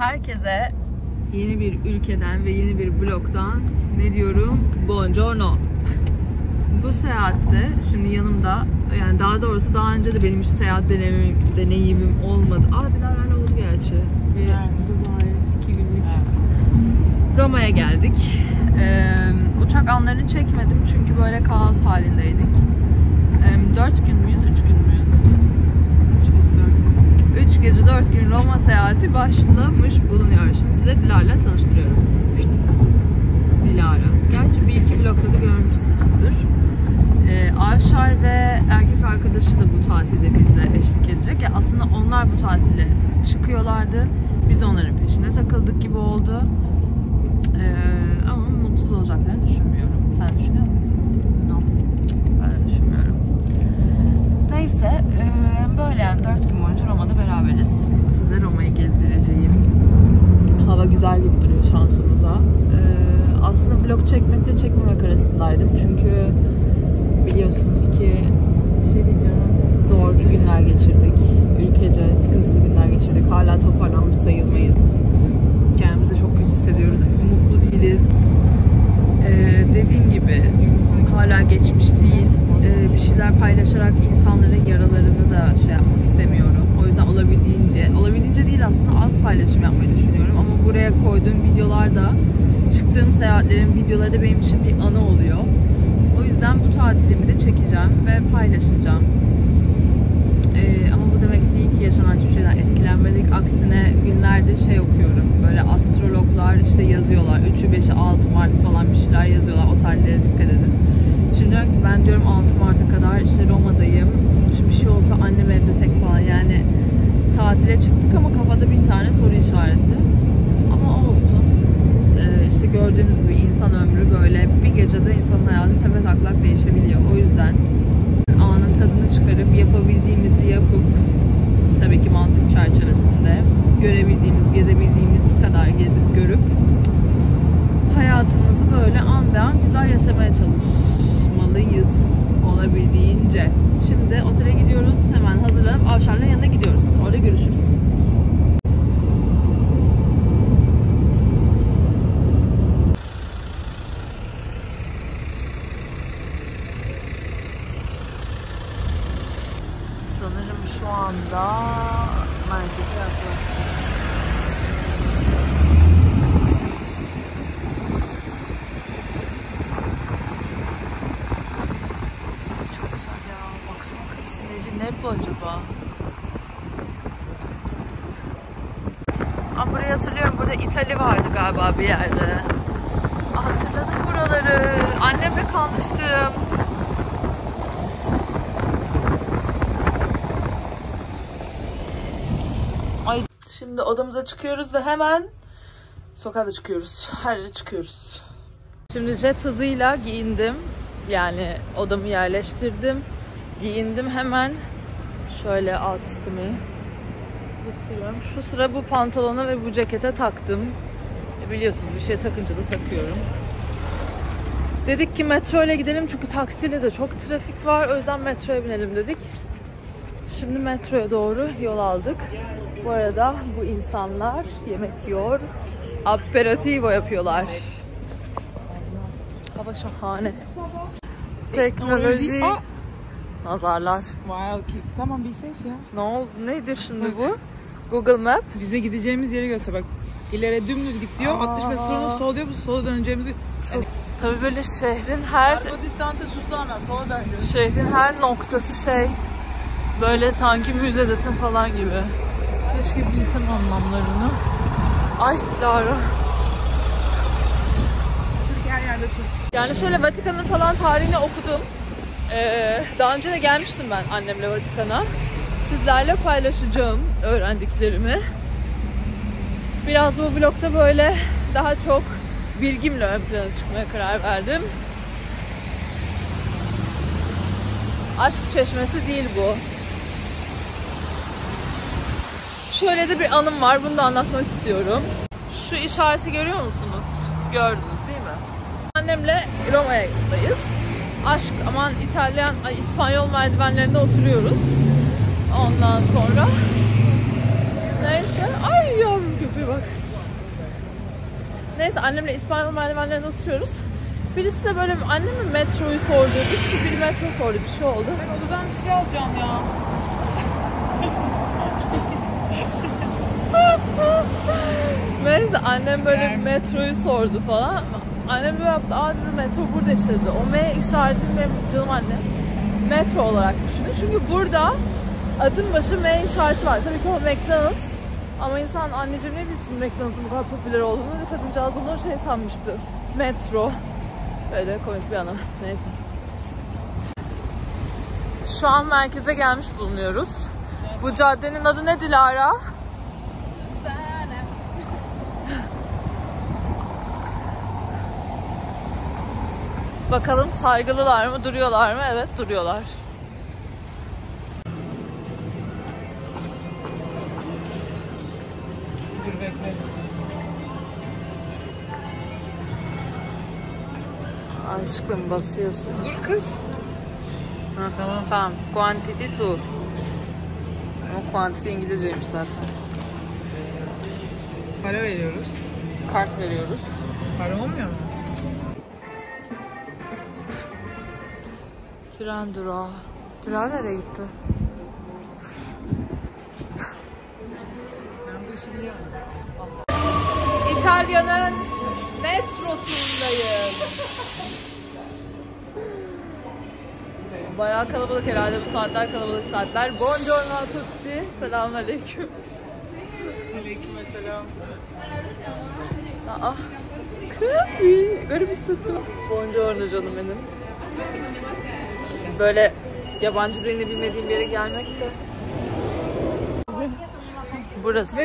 Herkese yeni bir ülkeden ve yeni bir bloktan ne diyorum? Buongiorno. Bu seyahatte şimdi yanımda yani daha doğrusu daha önce de benim hiç seyahat deneyimim, deneyimim olmadı. Aa Dilara'yla oldu gerçi. Bir Dubai iki günlük. Roma'ya geldik. Ee, uçak anlarını çekmedim çünkü böyle kaos halindeydik. Ee, dört gün müyüz, üç gün müyüz? Gece dört gün Roma seyahati başlamış bulunuyor. Şimdi size Dilara'la tanıştırıyorum. Dilara. Gerçi bir iki blokta da görmüşsünüzdür. Ee, Arşar ve erkek arkadaşı da bu tatilde bizle eşlik edecek. Ya aslında onlar bu tatile çıkıyorlardı. Biz onların peşine takıldık gibi oldu. Ee, ama mutsuz olacaklarını düşünmüyorum. Sen düşünüyor musun? Yok. Ben de düşünmüyorum. Neyse, e, böyle yani 4 gün boyunca Roma'da beraberiz. Size Roma'yı gezdireceğim. Hava güzel gibi duruyor şansımıza. E, aslında vlog çekmekle çekmemek arasındaydım. Çünkü biliyorsunuz ki bir şey diyeceğim. Zor günler geçirdik. Ülkece sıkıntılı günler geçirdik. Hala toparlanmış sayılmayız. Kendimizi çok kötü hissediyoruz. Mutlu değiliz. Ee, dediğim gibi hala geçmiş değil. Bir şeyler paylaşarak insanların yaralarını da şey yapmak istemiyorum. O yüzden olabildiğince, olabildiğince değil aslında az paylaşım yapmayı düşünüyorum. Ama buraya koyduğum videolarda, çıktığım seyahatlerin videoları da benim için bir anı oluyor. O yüzden bu tatilimi de çekeceğim ve paylaşacağım. Ee, ama bu demek değil ki yaşanan hiçbir şeyden etkilenmedik. Aksine günlerdir şey okuyorum. Böyle astrologlar işte yazıyorlar. 3'ü 5'i 6 Mart falan bir şeyler yazıyorlar. O tarihlere dikkat edin. Şimdi diyorum ki ben diyorum 6 Mart'a kadar işte Roma'dayım. Şimdi bir şey olsa annem evde tek falan. Yani tatile çıktık ama kafada bin tane soru işareti. Ama olsun. Ee, işte gördüğümüz gibi insan ömrü böyle bir gecede insanın hayatı tepe taklak değişebiliyor. O yüzden anın tadını çıkarıp yapabildiğimizi yapıp tabii ki mantık çerçevesinde görebildiğimiz, gezebildiğimiz kadar gezip görüp hayatımızı böyle an be an güzel yaşamaya çalışmalıyız olabildiğince. Şimdi otele gidiyoruz. Hemen hazırlanıp Avşar'la yanına gidiyoruz. Orada görüşürüz. Sanırım şu anda merkeze yaklaştık. Çok güzel ya. Baksana ne bu acaba? Aa, burayı hatırlıyorum. Burada İtali vardı galiba bir yerde. Aa, hatırladım buraları. Annemle kalmıştım. Ay şimdi odamıza çıkıyoruz ve hemen sokağa da çıkıyoruz. Her yere çıkıyoruz. Şimdi jet hızıyla giyindim. Yani odamı yerleştirdim. Giyindim hemen. Şöyle alt üstümü gösteriyorum. Şu sıra bu pantolona ve bu cekete taktım. E biliyorsunuz bir şey takınca da takıyorum. Dedik ki metro ile gidelim çünkü taksiyle de çok trafik var. O yüzden metroya binelim dedik. Şimdi metroya doğru yol aldık. Bu arada bu insanlar yemek yiyor. Aperitivo yapıyorlar. Hava şahane. Teknoloji. Aa! Nazarlar. Wow, tamam bir safe ya. Ne oldu? Nedir şimdi bu? Google Map. Bize gideceğimiz yeri göster bak. İleri dümdüz git diyor. Aa. 60 metre sonra sol diyor. Bu sola döneceğimizi. Çok. Tabii böyle şehrin her Susana sola döneceğiz. şehrin her noktası şey böyle sanki müzedesin falan gibi. Keşke bilsem anlamlarını. Ay Dilara. Türkiye her yerde Türk. Yani şöyle Vatikan'ın falan tarihini okudum. Ee, daha önce de gelmiştim ben annemle Vatikan'a. Sizlerle paylaşacağım öğrendiklerimi. Biraz bu vlogda böyle daha çok bilgimle ön plana çıkmaya karar verdim. Aşk çeşmesi değil bu. Şöyle de bir anım var. Bunu da anlatmak istiyorum. Şu işareti görüyor musunuz? Gördünüz değil mi? Annemle Roma'ya'dayız. Aşk aman İtalyan, ay İspanyol merdivenlerinde oturuyoruz. Ondan sonra neyse ay yavrum köpeğe bak. Neyse annemle İspanyol merdivenlerinde oturuyoruz. Birisi de böyle annem mi metroyu sordu, bir şey, bir metro sordu, bir şey oldu. Ben odadan bir şey alacağım ya. Neyse annem böyle metroyu sordu falan. Annem böyle yaptı. Aa dedi metro burada işte dedi. O M işaretini benim canım annem metro olarak düşünün. Çünkü burada adım başı M işareti var. Tabii ki o McDonald's. Ama insan anneciğim ne bilsin McDonald's'ın bu kadar popüler olduğunu. Kadıncağız onu şey sanmıştı. Metro. Böyle komik bir anı. Neyse. Şu an merkeze gelmiş bulunuyoruz. Bu caddenin adı ne Dilara? Bakalım saygılılar mı, duruyorlar mı? Evet, duruyorlar. Dur bekle. Aşkım basıyorsun. Dur kız. Ha, tamam. Tamam. Quantity to. Ama quantity İngilizceymiş zaten. Para veriyoruz. Kart veriyoruz. Para olmuyor mu? Tren durağı. Tren nereye gitti? İtalya'nın metrosundayım. Bayağı kalabalık herhalde bu saatler kalabalık saatler. Buongiorno a tutti. Selamun aleyküm. Aleykümselam. Aa, kız bir garip hissettim. Buongiorno canım benim. Böyle yabancı dilini bilmediğim bir yere gelmek de. Burası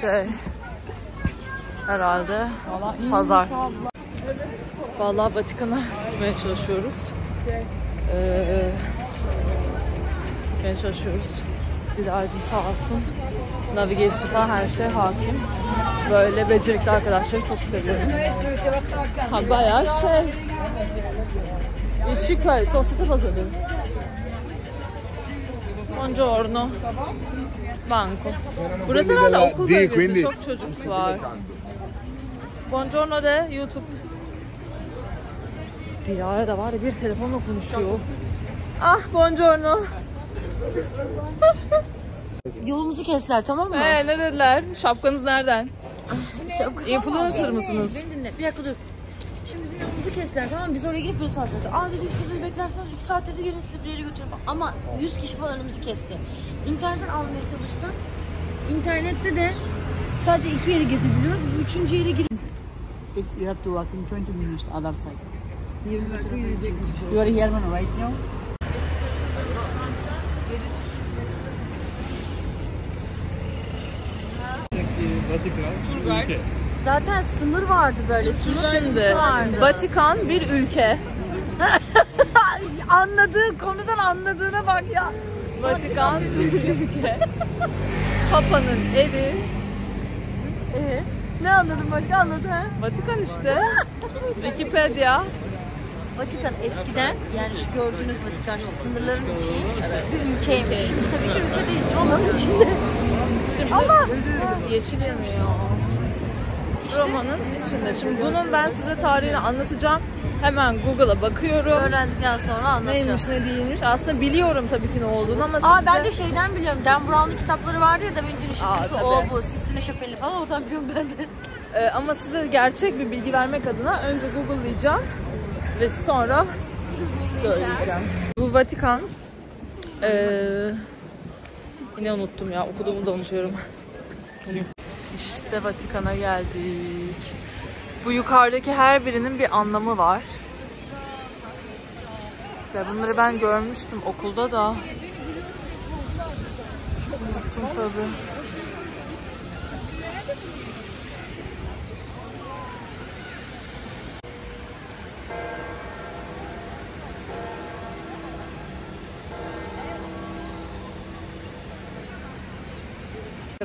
şey herhalde Pazar. Vallahi Vatikan'a gitmeye çalışıyoruz. Ee, gitmeye çalışıyoruz. Dilara'cığım sağ olsun. Navigation'da her şey hakim. Böyle becerikli arkadaşları çok seviyorum. Ha bayağı şey. Yeşilköy, sosyete pazarı. Buongiorno. Banco. Burası herhalde okul Di, bölgesi. quindi- Çok çocuk var. Buongiorno de YouTube. Dilara da var ya bir telefonla konuşuyor. Ah buongiorno. Yolumuzu kestiler tamam mı? Ee, ne dediler? Şapkanız nereden? Şapka- Influencer mısınız? Beni dinle. Bir dakika dur. Şimdi bizim yolumuzu kestiler tamam mı? Biz oraya gidip bilet alacağız. Aa dedi işte dedi beklerseniz 2 saat dedi gelin sizi bir yere götürün. Ama 100 kişi falan önümüzü kesti. İnternetten almaya çalıştım. İnternette de sadece iki yeri gezebiliyoruz. Bu üçüncü yere girip If you have to walk in 20 minutes other side. 20 dakika yürüyecekmiş. You are here man, right now? Turgay. Zaten sınır vardı böyle. Sınır Şimdi vardı. Vatikan bir ülke. Anladığı konudan anladığına bak ya. Vatikan bir ülke. Papa'nın evi. Ee, ne anladın başka anladın ha? Vatikan işte. Wikipedia. Vatikan eskiden yani şu gördüğünüz Vatikan şu sınırların içi bir ülkeymiş. Tabii ki ülke değil. Roma'nın içinde. Şimdi Ama yeşil yanıyor. Roma'nın içinde. Şimdi bunun ben size tarihini anlatacağım. Hemen Google'a bakıyorum. öğrendikten sonra anlatacağım. Neymiş ne değilmiş. Aslında biliyorum tabii ki ne olduğunu ama Aa size... ben de şeyden biliyorum. Dan Brown'un kitapları vardı ya Da Vinci'nin şifresi o bu. Sistine Şapeli falan oradan biliyorum ben de. Ee, ama size gerçek bir bilgi vermek adına önce Google'layacağım ve sonra söyleyeceğim. Bu Vatikan ee, yine unuttum ya okuduğumu da unutuyorum. İşte Vatikan'a geldik. Bu yukarıdaki her birinin bir anlamı var. Ya bunları ben görmüştüm okulda da. Unuttum tabii.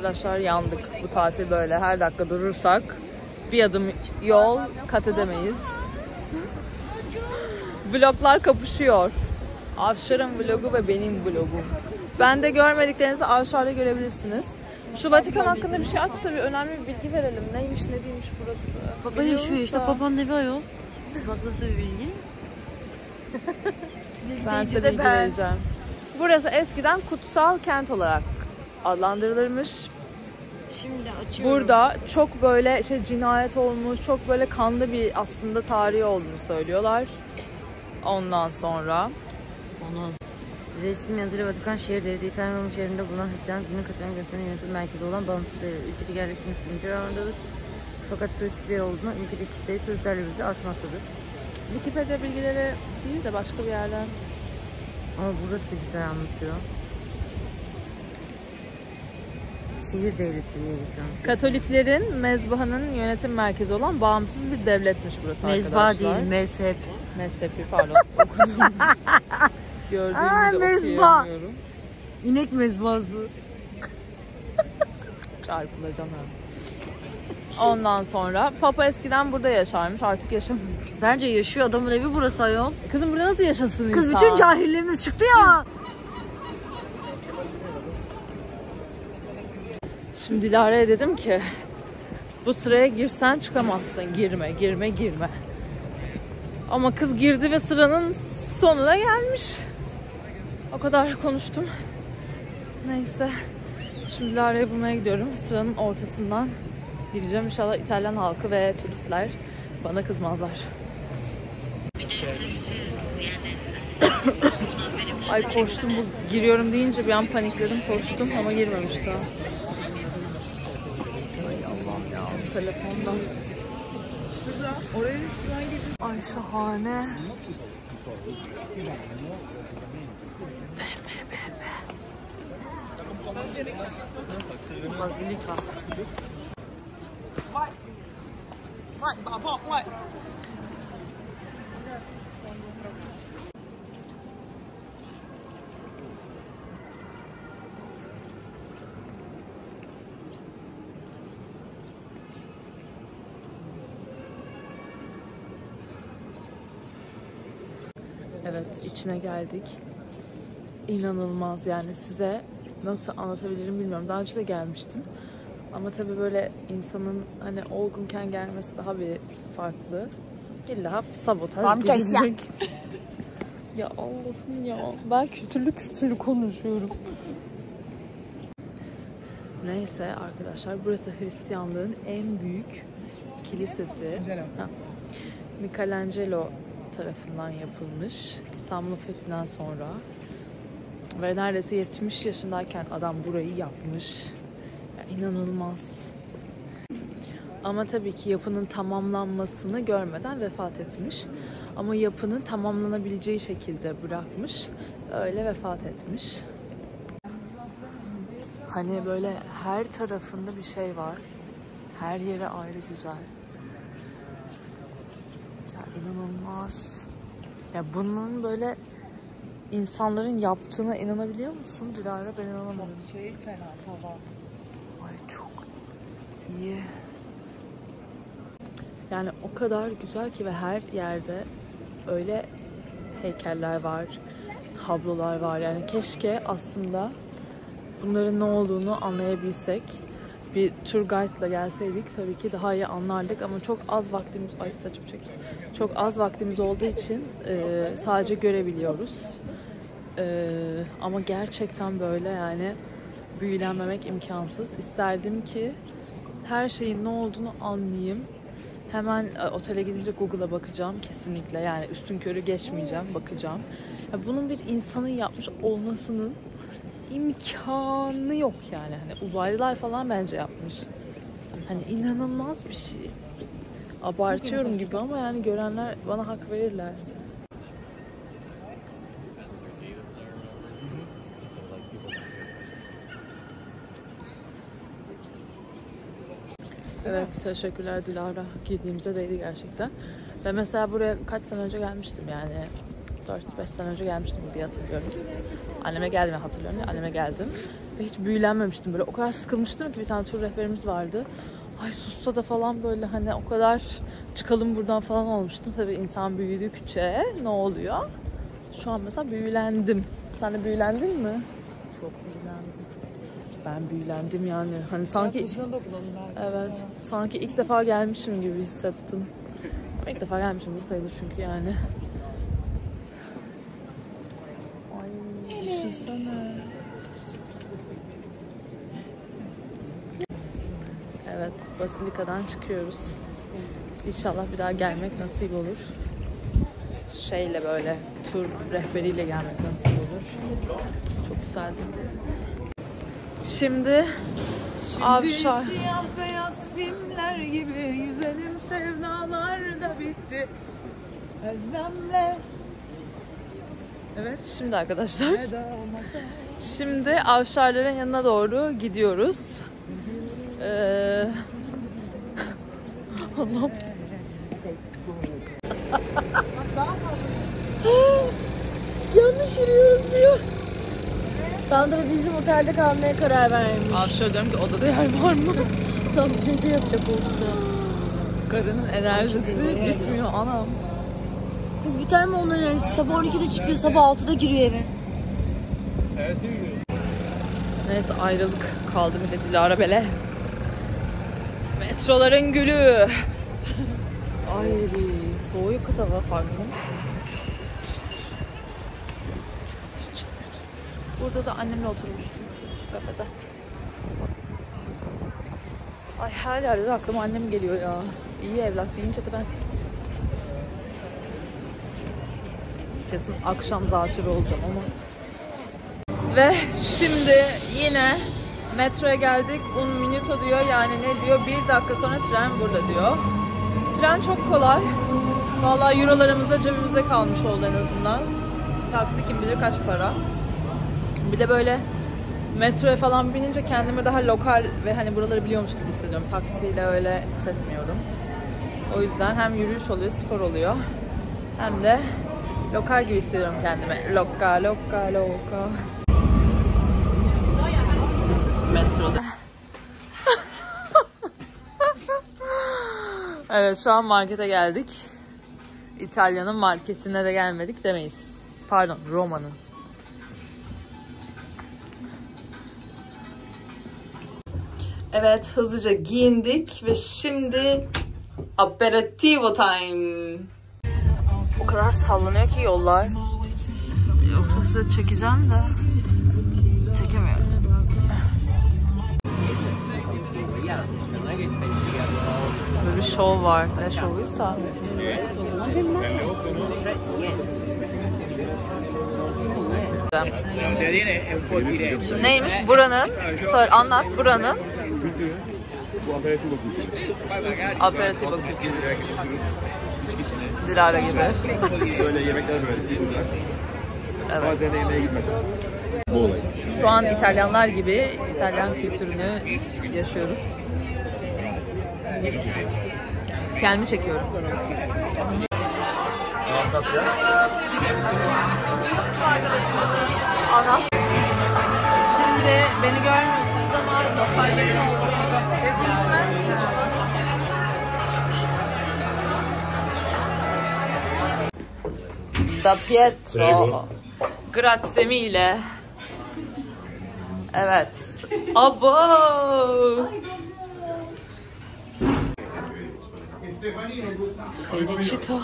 Arkadaşlar yandık. Bu tatil böyle her dakika durursak bir adım yol kat edemeyiz. Vloglar kapışıyor. Avşar'ın vlogu ve benim vlogum. Ben de görmediklerinizi Avşar'da görebilirsiniz. Şu Vatikan hakkında bir şey aç da bir önemli bir bilgi verelim. Neymiş ne değilmiş burası. Papa yaşıyor işte. Papa'nın evi ayol. Bak nasıl bir bilgi. Ben size de bilgi ben. vereceğim. Burası eskiden kutsal kent olarak adlandırılırmış. Şimdi açıyorum. Burada çok böyle şey cinayet olmuş, çok böyle kanlı bir aslında tarihi olduğunu söylüyorlar. Ondan sonra Onu Resmi adıyla Vatikan şehir devleti İtalyan Roma şehrinde bulunan Hristiyan dini Katolik Kilisesi'nin yönetim merkezi olan bağımsız devlet. Ülkede genellikle Müslümanca alandadır. Fakat turistik bir yer olduğundan ülkedeki sayı turistlerle birlikte artmaktadır. Wikipedia bilgileri değil de başka bir yerden. Ama burası güzel anlatıyor. Şehir devleti diye geçiyormuş. Katoliklerin mezbahanın yönetim merkezi olan bağımsız bir devletmiş burası Mezba arkadaşlar. değil, mezhep. Mezhepi pardon. Okudum. Gördüğümü Aa, mezba. okuyamıyorum. İnek mezbası. Çarpılacağım ha. Ondan sonra Papa eskiden burada yaşarmış artık yaşamıyor. Bence yaşıyor adamın evi burası ayol. Kızım burada nasıl yaşasın Kız insan? bütün cahillerimiz çıktı ya. Şimdi Dilara'ya dedim ki bu sıraya girsen çıkamazsın. Girme, girme, girme. Ama kız girdi ve sıranın sonuna gelmiş. O kadar konuştum. Neyse. Şimdi Dilara'yı bulmaya gidiyorum. Sıranın ortasından gireceğim. İnşallah İtalyan halkı ve turistler bana kızmazlar. Ay koştum bu giriyorum deyince bir an panikledim koştum ama girmemiş daha. Ay Allah'ım ya telefondan. Ay şahane. Bazilika. Evet içine geldik. İnanılmaz yani size nasıl anlatabilirim bilmiyorum. Daha önce de gelmiştim. Ama tabii böyle insanın hani olgunken gelmesi daha bir farklı. İlla sabotaj gelecek. ya Allah'ım ya. Ben kültürlü kültürlü konuşuyorum. Neyse arkadaşlar burası Hristiyanlığın en büyük kilisesi. Ha. Michelangelo tarafından yapılmış. İstanbul'un fethinden sonra. Ve neredeyse 70 yaşındayken adam burayı yapmış. Ya inanılmaz. Ama tabii ki yapının tamamlanmasını görmeden vefat etmiş. Ama yapının tamamlanabileceği şekilde bırakmış. Öyle vefat etmiş. Hani böyle her tarafında bir şey var. Her yere ayrı güzel. Ya inanılmaz. Ya bunun böyle insanların yaptığına inanabiliyor musun Dilara? Ben inanamadım. Şey fena tava. Ay çok iyi. Yani o kadar güzel ki ve her yerde öyle heykeller var, tablolar var. Yani keşke aslında bunların ne olduğunu anlayabilsek. Bir tour guide ile gelseydik tabii ki daha iyi anlardık ama çok az vaktimiz ay saçım çek. Çok az vaktimiz olduğu için e, sadece görebiliyoruz. E, ama gerçekten böyle yani büyülenmemek imkansız. İsterdim ki her şeyin ne olduğunu anlayayım. Hemen e, otele gidince Google'a bakacağım kesinlikle. Yani üstün körü geçmeyeceğim, bakacağım. Ya bunun bir insanın yapmış olmasının imkanı yok yani. Hani uzaylılar falan bence yapmış. Hani inanılmaz bir şey. Abartıyorum gibi ama yani görenler bana hak verirler. Evet teşekkürler Dilara. Girdiğimize değdi gerçekten. Ve mesela buraya kaç sene önce gelmiştim yani. 4-5 sene önce gelmiştim diye hatırlıyorum. Anneme geldim hatırlıyorum. Anneme geldim. Ve hiç büyülenmemiştim böyle. O kadar sıkılmıştım ki bir tane tur rehberimiz vardı. Ay sussa da falan böyle hani o kadar çıkalım buradan falan olmuştum. Tabii insan büyüdükçe ne oluyor? Şu an mesela büyülendim. Sen de büyülendin mi? Çok büyülendim. Ben büyülendim yani. Hani sanki evet sanki ilk defa gelmişim gibi hissettim. İlk defa gelmişim bu sayılır çünkü yani. Ay Evet, Basilika'dan çıkıyoruz. İnşallah bir daha gelmek nasip olur. Şeyle böyle tur rehberiyle gelmek nasip olur. Çok güzeldi. Şimdi, Avşar. siyah beyaz filmler gibi yüzelim sevdalar da bitti. Özlemle Evet, şimdi arkadaşlar. Şimdi avşarların yanına doğru gidiyoruz. Ee... Allah'ım. Yanlış yürüyoruz diyor. Sandra bizim otelde kalmaya karar vermiş. Avşar diyorum ki odada yer var mı? Sandra şeyde yatacak orada. Karının enerjisi bitmiyor anam. Kız biter mi onların enerjisi? Sabah 12'de çıkıyor, sabah 6'da giriyor eve. Neyse ayrılık kaldı bir de Dilara Bele. Metroların gülü. Ay soğuyor kız hava mısın? Burada da annemle oturmuştum şu kafede. Ay her yerde de aklıma annem geliyor ya. İyi evlat deyince de ben kesin akşam zatürre olacağım ama ve şimdi yine metroya geldik. Un minuto diyor yani ne diyor? Bir dakika sonra tren burada diyor. Tren çok kolay. Vallahi eurolarımız da cebimizde kalmış oldu en azından. Taksi kim bilir kaç para. Bir de böyle metroya falan binince kendimi daha lokal ve hani buraları biliyormuş gibi hissediyorum. Taksiyle öyle hissetmiyorum. O yüzden hem yürüyüş oluyor, spor oluyor. Hem de lokal gibi hissediyorum kendimi. Loka, loka, loka metroda. evet şu an markete geldik. İtalya'nın marketine de gelmedik demeyiz. Pardon Roma'nın. Evet hızlıca giyindik ve şimdi aperitivo time. Kadar sallanıyor ki yollar. Yoksa size çekeceğim de çekemiyorum. Böyle bir şov var. Ne şovuysa. Şimdi neymiş? Buranın, söyle anlat buranın Bu aperitivo kültürü. aperitivo kültürü. Dilara gibi. Böyle yemekler böyle. Evet. Bazen de yemeğe gitmez. Bu olay. Şu an İtalyanlar gibi İtalyan kültürünü yaşıyoruz. Kendimi çekiyorum. Anas. Şimdi beni görmüyorsunuz ama lokallerin olduğunu Da Pietro. Grazie mille. Evet. Abo. Felicito.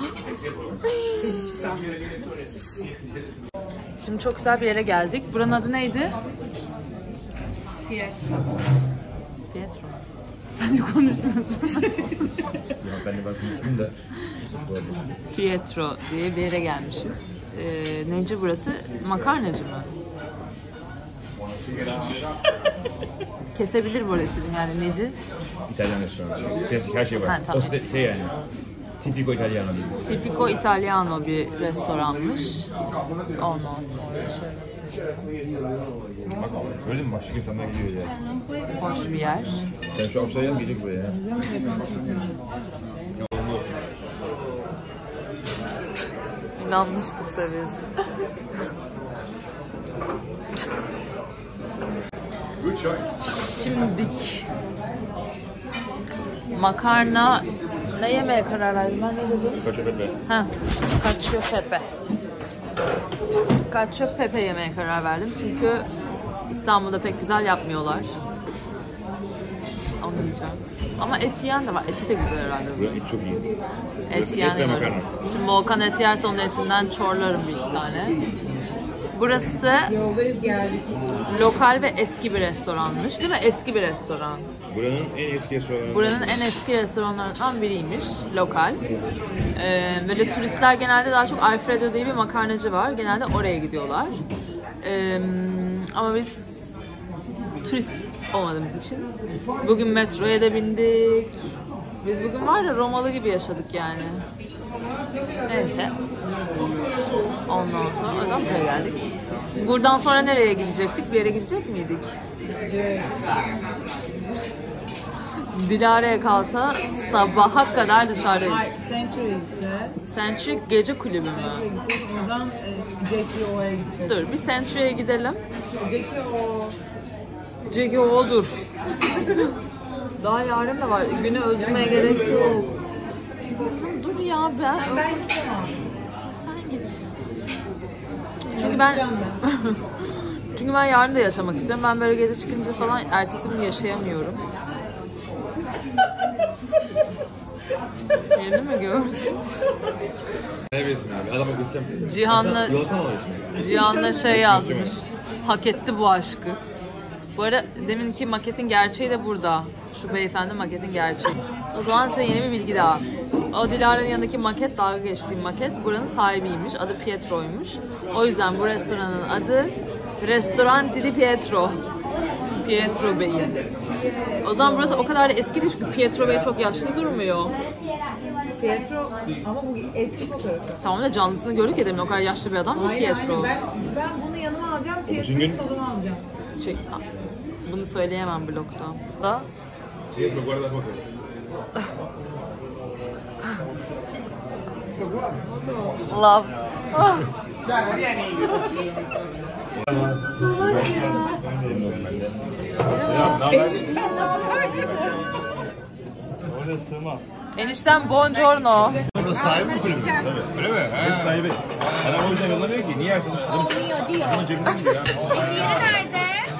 Şimdi çok güzel bir yere geldik. Buranın adı neydi? Pietro. Pietro. Sen de konuşmuyorsun. Ben de konuştum da. Pietro diye bir yere gelmişiz. Ee, neci burası? Makarnacı mı? Kesebilir burası dedim yani neci? İtalyan restoranı. Klasik her şey var. Ha, tamam. O şey şey yani. Tipico Italiano diyoruz. Tipico Italiano bir restoranmış. Ondan sonra şöyle. Bak öyle mi? Başka insanlar gidiyor ya. Hoş bir yer. Sen şu akşam yaz gelecek buraya İnanmıştık seviyesi. Good choice. Şimdik. Makarna ne yemeye karar verdim ben ne dedim? Cacio Pepe. Ha, cacio pepe. Cacio pepe yemeye karar verdim çünkü İstanbul'da pek güzel yapmıyorlar. Yiyeceğim. Ama et yiyen de var. Eti de güzel herhalde. Burada et çok iyi. Et Burası yiyen et ve makarna. Şimdi Volkan et yerse onun etinden çorlarım bir iki tane. Burası lokal ve eski bir restoranmış değil mi? Eski bir restoran. Buranın en eski restoranı. Buranın en eski restoranlarından biriymiş. Lokal. Ee, böyle turistler genelde daha çok Alfredo diye bir makarnacı var. Genelde oraya gidiyorlar. Ee, ama biz turist olmadığımız için bugün metroya da bindik. Biz bugün var ya Romalı gibi yaşadık yani. Neyse. Ondan sonra o buraya geldik. Buradan sonra nereye gidecektik? Bir yere gidecek miydik? Dilara'ya kalsa sabaha kadar dışarıdayız. Ay, Century'e gideceğiz. Century gece kulübü mü? Century'e gideceğiz. Buradan e, Jackie O'ya gideceğiz. Dur bir Century'e gidelim. Jackie O. Jackie o dur. Daha yarın da var. Günü öldürmeye gerek yok. Kızım dur ya ben. Ben gideceğim. Sen git. Çünkü ben Gideceğim çünkü ben yarın da yaşamak istiyorum. Ben böyle gece çıkınca falan ertesi gün yaşayamıyorum. Yeni mi gördün? Ne resim abi? Adama göstereceğim. Cihan'la. Cihan'la şey yazmış. Hak etti bu aşkı. Bu ara deminki maketin gerçeği de burada. Şu beyefendi maketin gerçeği. O zaman size yeni bir bilgi daha. O Dilara'nın yanındaki maket, dalga geçtiğim maket buranın sahibiymiş. Adı Pietro'ymuş. O yüzden bu restoranın adı Restorante di Pietro. Pietro Bey'in. O zaman burası o kadar da eski değil çünkü Pietro Bey çok yaşlı durmuyor. Pietro ama bu eski fotoğrafı. Tamam da canlısını gördük ya demin o kadar yaşlı bir adam Aynen Pietro. aynen. Ben, ben bunu yanıma alacağım. Pietro'yu soluma alacağım. Şey, bunu söyleyemem blogda. Da Siempre guarda foto. love. Enişten buongiorno. Burada sahibi mi kulübün? Tabii. Öyle mi? Hep sahibi. Adam o yüzden yollamıyor ki. Niye yersin? Adam, adamın cebinden gidiyor ya.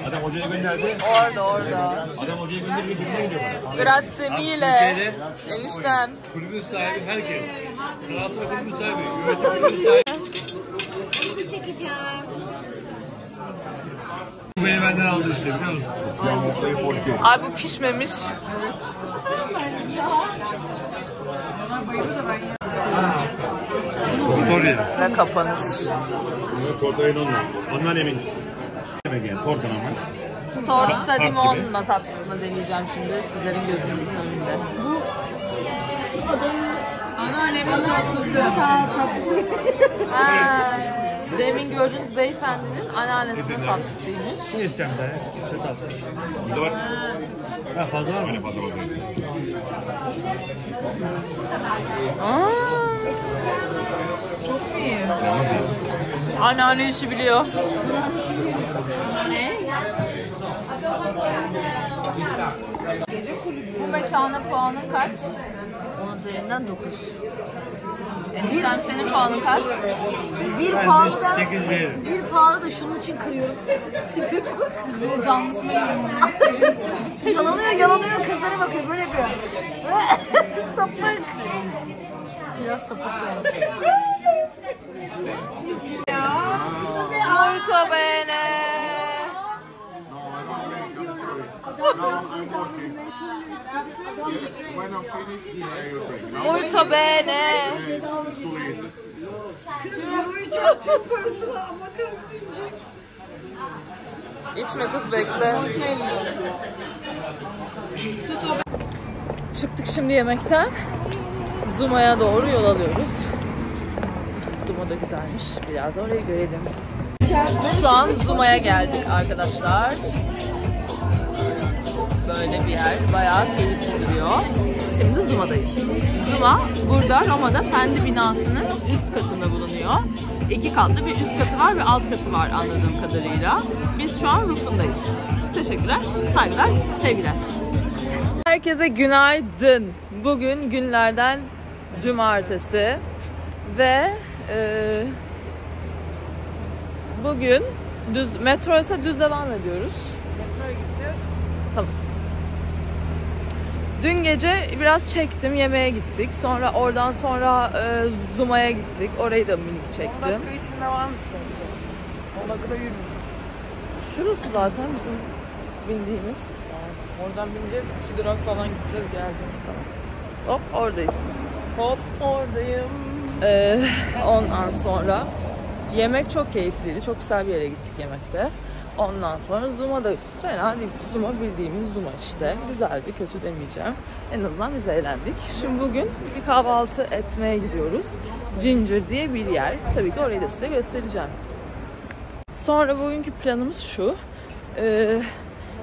Adam hocaya gönderdi. Orada orada. Adam hocaya gönderince cebinden gidiyor. Grazie mille. Eniştem. Kulübün sahibi herkes. Galatasaray kulübün sahibi. Yönetim kulübün sahibi. Bu beni benden aldı işte biliyor musun? Ay bu pişmemiş. Story. Ve kapanış. Bunu tortayı onunla. Anneannemin yemek yani. Tortan ama. Torta di Monna tatlısını deneyeceğim şimdi sizlerin gözünüzün önünde. Anneannemin tatlısı. Ha, demin gördüğünüz beyefendinin anneannesinin tatlısıymış. Ne isteyeceğim de? Çatal. Burada var. Ha fazla var mı? Böyle fazla fazla. Aa, İyi. Yalnız iyi. anneanne işi biliyor. Ne? Bu mekana puanın kaç? 10 üzerinden 9. Eniştem senin puanın kaç? Bir puanı da 8 veririm. bir puanı da şunun için kırıyorum. Tipi. Siz de canlısına yorumlayın. yalanıyor yalanıyor kızlara bakıyor böyle yapıyor. Sapık. Biraz sapık yani. Molto bene. Molto bene. İçme kız bekle. Çıktık şimdi yemekten. Zuma'ya doğru yol alıyoruz. Zuma da güzelmiş. Biraz orayı görelim. Şu an Zuma'ya geldik arkadaşlar. Böyle bir yer. Bayağı keyifli duruyor. Şimdi Zuma'dayız. Zuma burada Roma'da Fendi binasının üst katında bulunuyor. İki katlı bir üst katı var ve alt katı var anladığım kadarıyla. Biz şu an roofundayız. Teşekkürler, saygılar, sevgiler. Herkese günaydın. Bugün günlerden cumartesi ve e, bugün Düz metro ise düz devam ediyoruz. Metroya gideceğiz. Tamam. Dün gece biraz çektim, yemeğe gittik. Sonra oradan sonra e, Zuma'ya gittik. Orayı da minik 10 çektim. dakika içinde varmış bence. 10 dakikada yürü. Şurası zaten bizim bindiğimiz. Oradan bineceğiz. 2 durak falan gideceğiz geleceğiz. Tamam. Hop oradayız. Hop oradayım. Ee, ondan sonra yemek çok keyifliydi. Çok güzel bir yere gittik yemekte. Ondan sonra Zuma da fena değil. Zuma bildiğimiz Zuma işte. Güzeldi, kötü demeyeceğim. En azından biz eğlendik. Şimdi bugün bir kahvaltı etmeye gidiyoruz. Ginger diye bir yer. Tabii ki orayı da size göstereceğim. Sonra bugünkü planımız şu. Ee,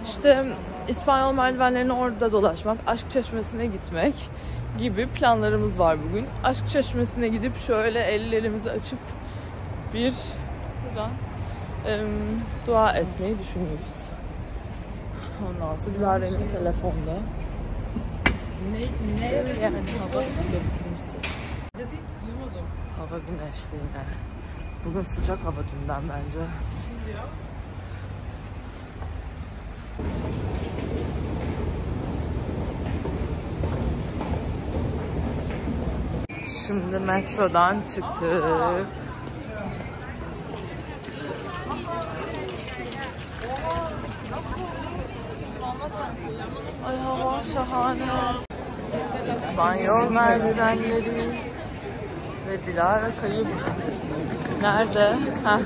işte İspanyol merdivenlerini orada dolaşmak, Aşk Çeşmesi'ne gitmek gibi planlarımız var bugün. Aşk Çeşmesi'ne gidip şöyle ellerimizi açıp bir buradan em, dua etmeyi düşünüyoruz. Ondan sonra Dilara'nın telefonda. Ne, ne yani hava göstermişsin. Hava güneşli yine. Bugün sıcak hava dünden bence. Şimdi metrodan çıktık. Ay hava şahane. İspanyol merdivenleri ve Dilara kayıp. Nerede? Heh.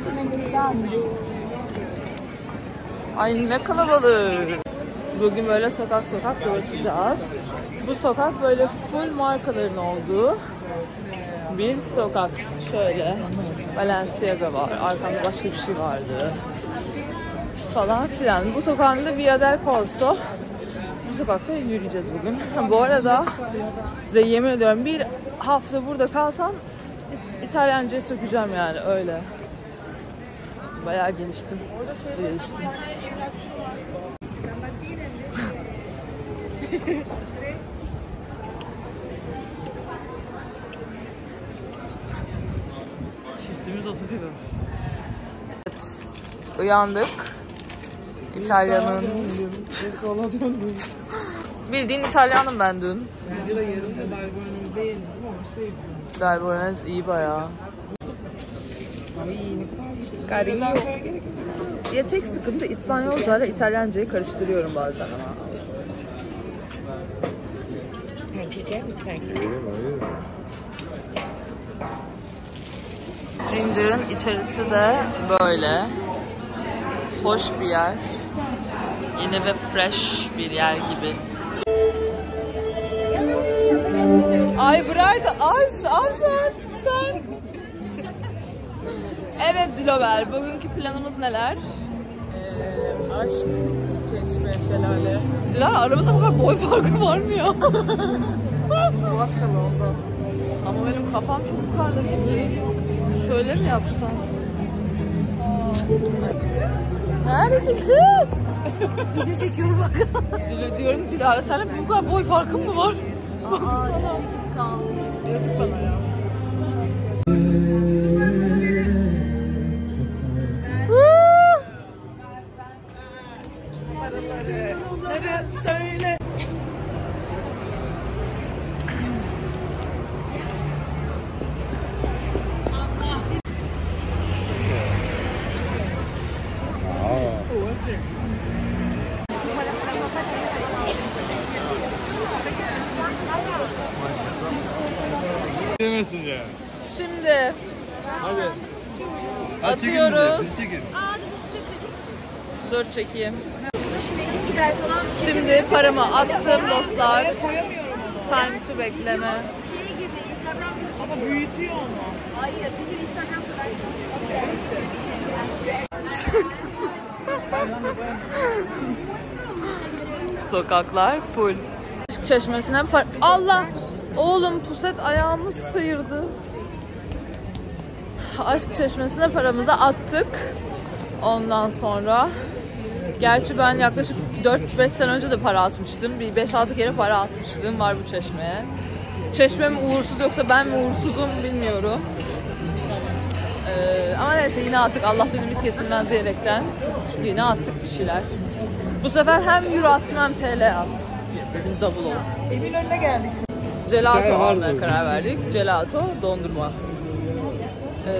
Ay ne kalabalık. Bugün böyle sokak sokak dolaşacağız. Bu sokak böyle full markaların olduğu bir sokak. Şöyle Balenciaga var. Arkamda başka bir şey vardı. Falan filan. Bu sokağın da Via del Corso. Sokakta yürüyeceğiz bugün. Ha, bu arada size yemin ediyorum bir hafta burada kalsam İtalyancayı sökeceğim yani öyle. Bayağı geliştim. Geliştim. Çiftimiz oturuyor. Uyandık. İtalya'nın Sola döndüm. bildiğin İtalyanım ben dün. Bence yarım kadar görünüm değil ama işte Delborenez iyi bayağı. Carillo. Ya tek sıkıntı İspanyolca ile İtalyancayı karıştırıyorum bazen ama. Ginger'ın içerisi de böyle. Hoş bir yer. Yeni ve fresh bir yer gibi. Ay Bright, aç, aç sen. evet Dilover, bugünkü planımız neler? aşk, çeşme, şelale. Dilara aramızda bu kadar boy farkı var mı ya? Murat kanalında. Ama benim kafam çok yukarıda gibi. Şöyle mi yapsam? Neredesin kız? Video çekiyorum diyorum Dilara seninle bu kadar boy farkın mı var? Yazık çekeyim. Şimdi paramı attım dostlar. Times'ı bekleme. Şey gibi Instagram gibi Ama büyütüyor onu. Hayır, bir gün Instagram kadar. Sokaklar full. Aşk çeşmesine par... Allah! Oğlum puset ayağımı sıyırdı. Aşk çeşmesine paramızı attık. Ondan sonra Gerçi ben yaklaşık 4-5 sene önce de para atmıştım. Bir 5-6 kere para atmışlığım var bu çeşmeye. Çeşme mi uğursuz yoksa ben mi uğursuzum bilmiyorum. Ee, ama neyse yine attık Allah'tan ümit kesilmez diyerekten yine attık bir şeyler. Bu sefer hem euro attım hem TL attım. Dedim double olsun. Evin önüne geldik. Gelato almaya karar verdik. Gelato, dondurma. Ee,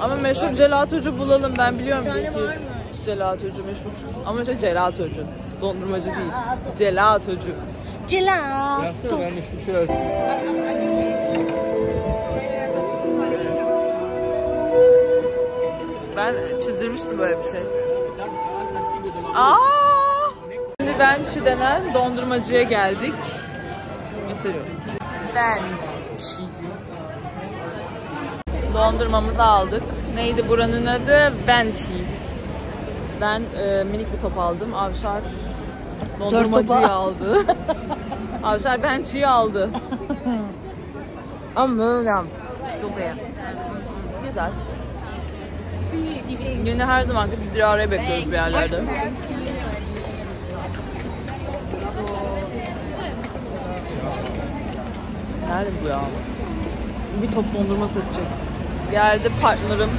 ama meşhur gelatocu bulalım ben biliyorum ki. Gelatocu meşhur. Ama işte gelatocu. Dondurmacı değil. Gelatocu. Gelato. Ben çizdirmiştim böyle bir şey. Aa! Şimdi Bençi denen dondurmacıya geldik. Gösteriyorum. Bençi. Dondurmamızı aldık. Neydi buranın adı? Bençi. Ben e, minik bir top aldım. Avşar dondurmacıyı aldı. Avşar Bençi'yi aldı. Ama böyle çok iyi. Güzel. Yine her zaman bir araya bekliyoruz bir yerlerde. Nerede bu ya? Bir top dondurma satacak. Geldi partnerim.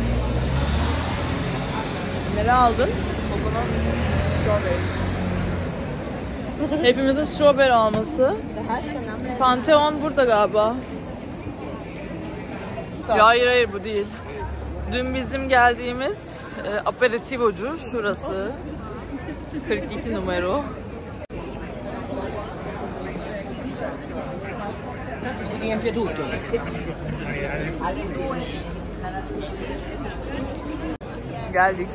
Neler aldın? Strawberry. Hepimizin strawberry alması. Pantheon burada galiba. Ya hayır hayır bu değil. Dün bizim geldiğimiz e, aperitivocu şurası. 42 numara. Geldik.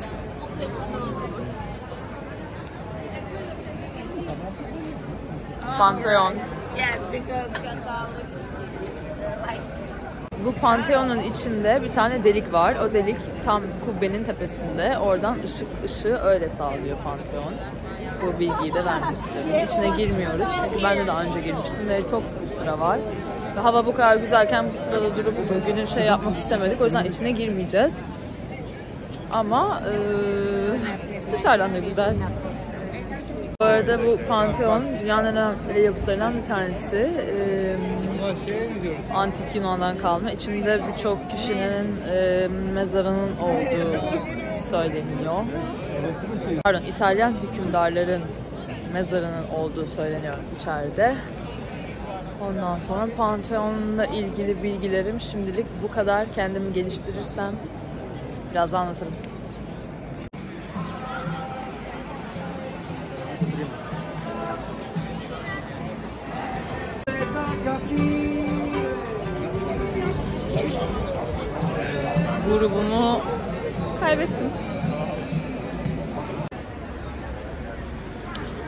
Pantheon. Bu Pantheon'un içinde bir tane delik var. O delik tam kubbenin tepesinde. Oradan ışık ışığı öyle sağlıyor Pantheon. Bu bilgiyi de vermek istedim. İçine girmiyoruz çünkü ben de daha önce girmiştim ve çok sıra var. Ve hava bu kadar güzelken bu sırada durup bugünün şey yapmak istemedik. O yüzden içine girmeyeceğiz. Ama eee, dışarıdan da güzel. Bu arada bu Pantheon dünyanın en önemli yapıtlarından bir tanesi. Eee, antik Yunan'dan kalma. İçinde birçok kişinin eee, mezarının olduğu söyleniyor. Pardon, İtalyan hükümdarların mezarının olduğu söyleniyor içeride. Ondan sonra Pantheon'la ilgili bilgilerim şimdilik bu kadar. Kendimi geliştirirsem biraz daha anlatırım. Grubumu kaybettim.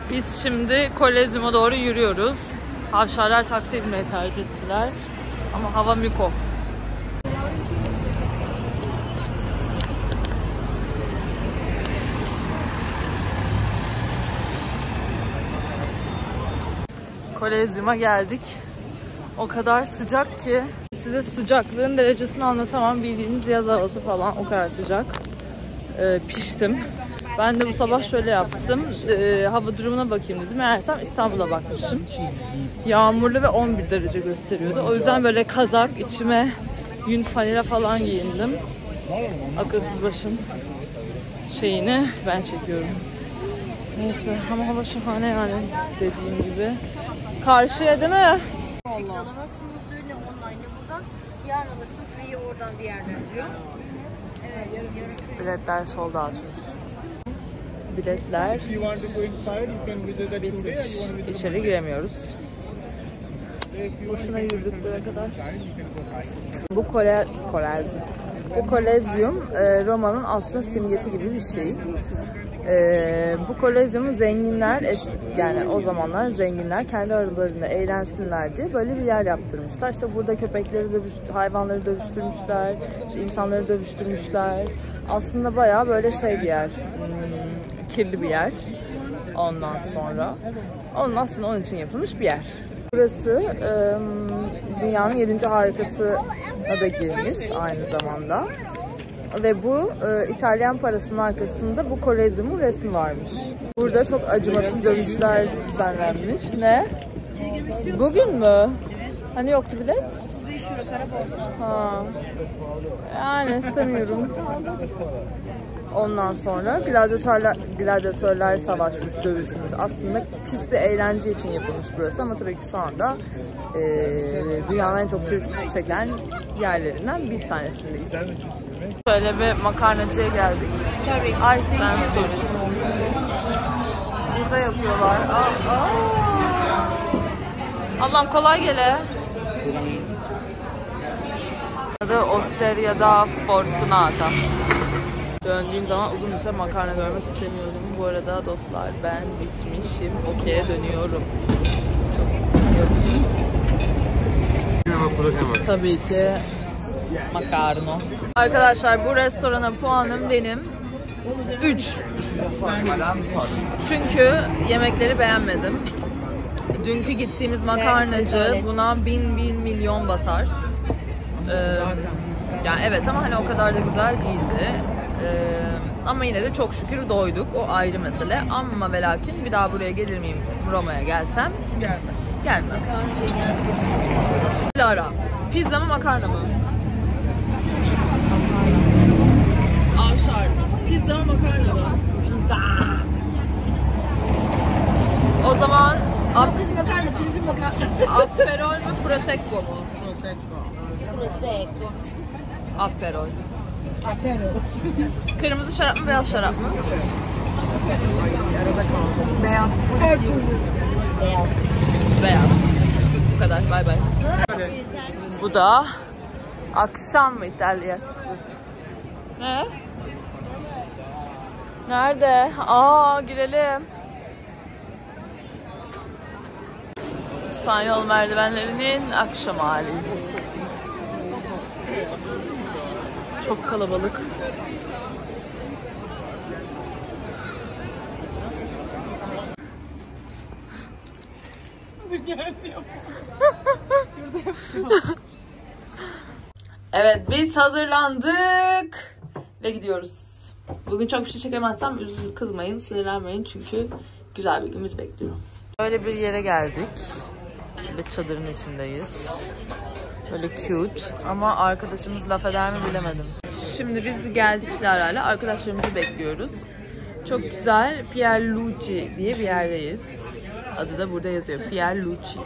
Biz şimdi Kolezyum'a doğru yürüyoruz. Havşarlar taksi edilmeyi tercih ettiler. Ama hava miko. Kolezyum'a geldik. O kadar sıcak ki size sıcaklığın derecesini anlatamam. Bildiğiniz yaz havası falan o kadar sıcak. Ee, piştim. Ben de bu sabah şöyle yaptım. Ee, hava durumuna bakayım dedim. Meğersem İstanbul'a bakmışım. Yağmurlu ve 11 derece gösteriyordu. O yüzden böyle kazak, içime yün fanila falan giyindim. Akılsız başın şeyini ben çekiyorum. Neyse ama hava şahane yani dediğim gibi. Karşıya değil mi? Alamazsınız diyor ne online ne buradan. Yarın alırsın free oradan bir yerden diyor. Evet yarın Biletler sold out'muş. Biletler bitmiş. İçeri giremiyoruz. Boşuna yürüdük buraya kadar. Bu kole, kolezyum. Bu kolezyum e, Roma'nın aslında simgesi gibi bir şey. E, bu kolezyumu zenginler, yani o zamanlar zenginler kendi aralarında eğlensinler diye böyle bir yer yaptırmışlar. İşte burada köpekleri dövüş, hayvanları dövüştürmüşler, işte insanları dövüştürmüşler. Aslında bayağı böyle şey bir yer, hmm, kirli bir yer. Ondan sonra, onun aslında onun için yapılmış bir yer. Burası e, dünyanın 7. harikasına da girmiş aynı zamanda. Ve bu e, İtalyan parasının arkasında bu Kolezyum'un resmi varmış. Burada çok acımasız dövüşler düzenlenmiş. Ne? Bugün mü? Hani yoktu bilet? 35 5 euro kara borsa. Ha. Yani istemiyorum. Ondan sonra gladyatörler, gladyatörler savaşmış, dövüşmüş. Aslında pis bir eğlence için yapılmış burası ama tabii ki şu anda eee, dünyanın en çok turist çeken yerlerinden bir tanesindeyiz. Böyle bir makarnacıya geldik. Sorry. Ay ben sorry. Burada yapıyorlar. Aa, aa. Ablam kolay gele. Adı Osteria'da Fortunata. Döndüğüm zaman uzun bir süre makarna görmek istemiyordum. Bu arada dostlar ben bitmişim. Okey'e dönüyorum. Çok Tabii ki makarno. Arkadaşlar bu restorana puanım benim 3. Çünkü yemekleri beğenmedim. Dünkü gittiğimiz makarnacı buna bin bin milyon basar. Ee, yani evet ama hani o kadar da güzel değildi. Ee, ama yine de çok şükür doyduk. O ayrı mesele. Ama ve lakin bir daha buraya gelir miyim Roma'ya gelsem? Gelmez. Gelmem. Lara, pizza mı makarna mı? Avşar, pizza mı makarna mı? Pizza. O zaman Abi kız makarna, trüflü makarna. Aperol Prosecco mu? Prosecco. Aperol. Kırmızı şarap mı beyaz şarap mı? Beyaz. Beyaz. Beyaz. Bu kadar. Bay bay. Bu da akşam İtalyası. Ne? Nerede? Aa girelim. İspanyol merdivenlerinin akşam hali. Çok kalabalık. Evet biz hazırlandık ve gidiyoruz. Bugün çok bir şey çekemezsem üzülün kızmayın, sinirlenmeyin çünkü güzel bir günümüz bekliyor. Böyle bir yere geldik. Ve çadırın içindeyiz. Böyle cute ama arkadaşımız laf eder mi bilemedim. Şimdi biz geldik Lara'yla arkadaşlarımızı bekliyoruz. Çok güzel Pierluigi diye bir yerdeyiz. Adı da burada yazıyor Pierluigi.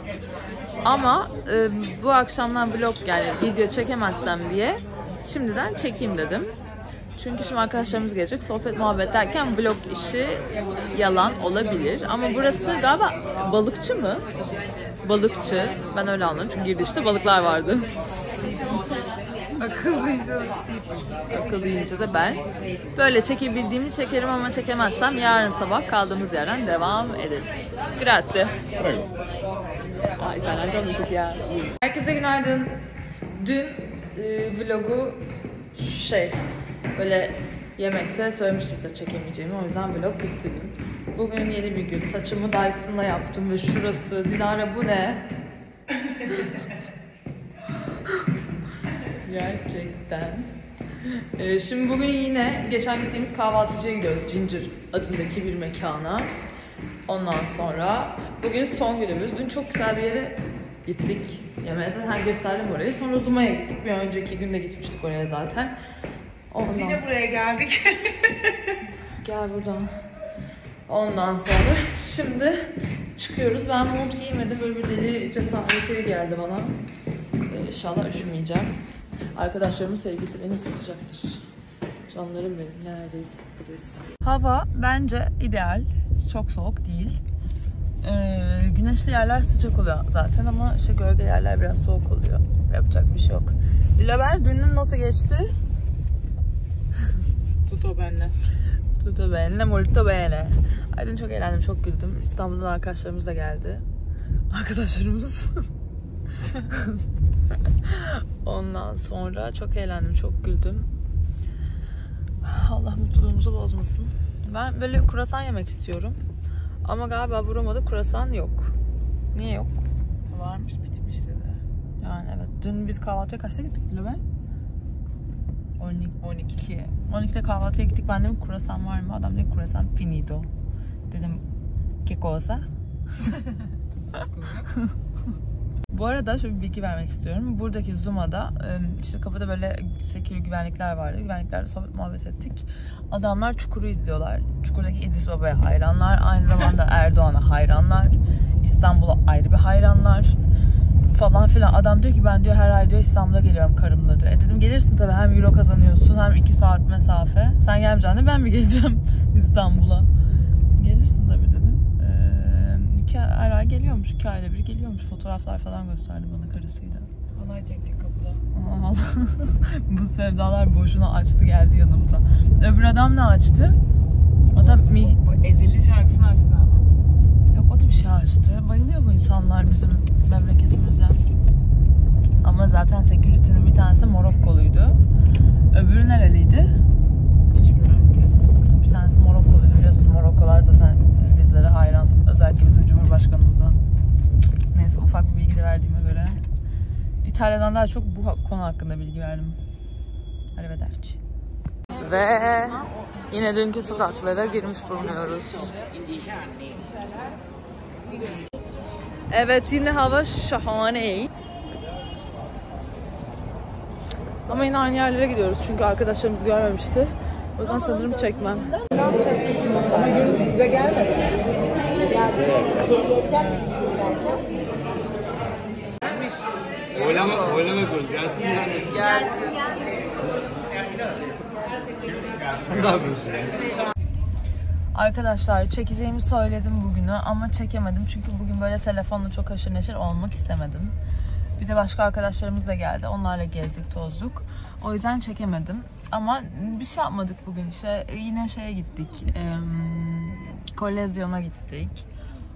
Ama e, bu akşamdan vlog yani video çekemezsem diye şimdiden çekeyim dedim. Çünkü şimdi arkadaşlarımız gelecek. Sohbet muhabbet derken vlog işi yalan olabilir. Ama burası galiba balıkçı mı? Balıkçı. Ben öyle anladım. Çünkü girişte balıklar vardı. Akıllıydı. Akıl deyince de ben. Böyle çekebildiğimi çekerim ama çekemezsem yarın sabah kaldığımız yerden devam ederiz. Grazie. Aa, İtalyancam da çok iyi. Herkese günaydın. Dün e, vlogu şey böyle yemekte söylemiştim size çekemeyeceğimi. O yüzden vlog bitti dün. Bugün yeni bir gün. Saçımı Dyson'la yaptım ve şurası. Dilara bu ne? Gerçekten. Ee, şimdi bugün yine geçen gittiğimiz kahvaltıcıya gidiyoruz. Ginger adındaki bir mekana. Ondan sonra bugün son günümüz. Dün çok güzel bir yere gittik. Yemeğe zaten gösterdim orayı. Sonra Zuma'ya gittik. Bir önceki gün de gitmiştik oraya zaten. Ondan... Yine buraya geldik. Gel buradan. Ondan sonra şimdi çıkıyoruz. Ben mont giymedim. Böyle bir deli cesareti geldi bana. Ee, inşallah üşümeyeceğim. Arkadaşlarımın sevgisi beni ısıtacaktır. Canlarım benim. Neredeyiz? Buradayız. Hava bence ideal. Çok soğuk değil. Ee, güneşli yerler sıcak oluyor zaten ama işte gölge yerler biraz soğuk oluyor. Yapacak bir şey yok. Dilabel dünün nasıl geçti? Tuto benle. Tutto bene, molto bene. Ay dün çok eğlendim, çok güldüm. İstanbul'dan arkadaşlarımız da geldi. Arkadaşlarımız. Ondan sonra çok eğlendim, çok güldüm. Allah mutluluğumuzu bozmasın. Ben böyle kurasan yemek istiyorum. Ama galiba bu Roma'da kurasan yok. Niye yok? Varmış bitmişti de. Yani evet. Dün biz kahvaltıya kaçta gittik Lüve? 12. 12. 12'de kahvaltıya gittik. Ben dedim kurasan var mı? Adam dedi kurasan finito. Dedim que cosa? Bu arada şöyle bir bilgi vermek istiyorum. Buradaki Zuma'da e, işte kapıda böyle security güvenlikler vardı. Güvenliklerle sohbet muhabbet ettik. Adamlar Çukur'u izliyorlar. Çukur'daki İdris Baba'ya hayranlar. Aynı zamanda Erdoğan'a hayranlar. İstanbul'a ayrı bir hayranlar. Falan filan. Adam diyor ki ben diyor her ay diyor İstanbul'a geliyorum karımla diyor. E dedim gelirsin tabii hem euro kazanıyorsun hem iki saat mesafe. Sen gelmeyeceksin de ben mi geleceğim İstanbul'a? Gelirsin tabii dedim. Ee, iki, her ay geliyormuş. iki ayda bir geliyormuş. Fotoğraflar falan gösterdi bana karısıyla. Halay çektik kapıda. Bu sevdalar boşuna açtı geldi yanımıza. Öbür adam ne açtı? O da mi... Bu ezeli şarkısını açtı ama. Yok o da bir şey açtı. Bayılıyor bu insanlar bizim memleketimize. Ama zaten security'nin bir tanesi Morokkoluydu. Öbürü nereliydi? Hiç bilmiyorum ki. Bir tanesi Morokkoluydu biliyorsun. Morokkolar zaten bizlere hayran. Özellikle bizim Cumhurbaşkanımıza. Neyse ufak bir bilgi de verdiğime göre. İtalya'dan daha çok bu konu hakkında bilgi verdim. Arrivederci. Ve yine dünkü sokaklara girmiş bulunuyoruz. Evet yine hava şahane. Ama yine aynı yerlere gidiyoruz çünkü arkadaşlarımız görmemişti. O yüzden sanırım çekmem. Size gelmedi. Oylama, oylama yapıyoruz. Gelsin gelmesin? Gelsin. Ne yapıyorsun ya? Arkadaşlar çekeceğimi söyledim bugünü ama çekemedim çünkü bugün böyle telefonla çok haşır neşir olmak istemedim. Bir de başka arkadaşlarımız da geldi. Onlarla gezdik, tozduk. O yüzden çekemedim. Ama bir şey yapmadık bugün. İşte yine şeye gittik. Ee, Kolezyon'a gittik.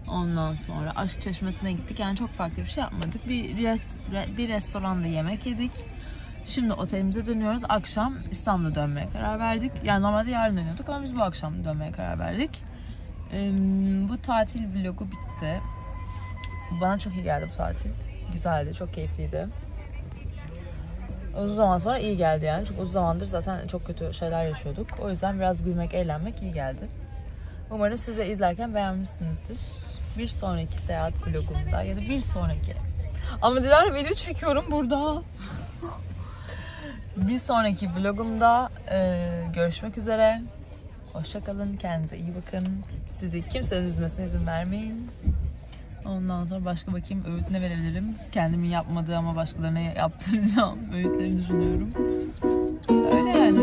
Ondan sonra Aşk Çeşmesi'ne gittik. Yani çok farklı bir şey yapmadık. Bir, res- re- bir restoranda yemek yedik. Şimdi otelimize dönüyoruz. Akşam İstanbul'a dönmeye karar verdik. Yani normalde yarın dönüyorduk ama biz bu akşam dönmeye karar verdik. Bu tatil vlogu bitti. Bana çok iyi geldi bu tatil. Güzeldi, çok keyifliydi. Uzun zaman sonra iyi geldi yani. Çünkü uzun zamandır zaten çok kötü şeyler yaşıyorduk. O yüzden biraz gülmek, eğlenmek iyi geldi. Umarım siz de izlerken beğenmişsinizdir. Bir sonraki seyahat vlogumda ya da bir sonraki. Ama Dilara video çekiyorum burada. Bir sonraki vlogumda e, görüşmek üzere. Hoşçakalın, kendinize iyi bakın. Sizi kimsenin üzmesine izin vermeyin. Ondan sonra başka bakayım öğüt ne verebilirim. Kendimin yapmadığı ama başkalarına yaptıracağım öğütleri düşünüyorum. Öyle yani.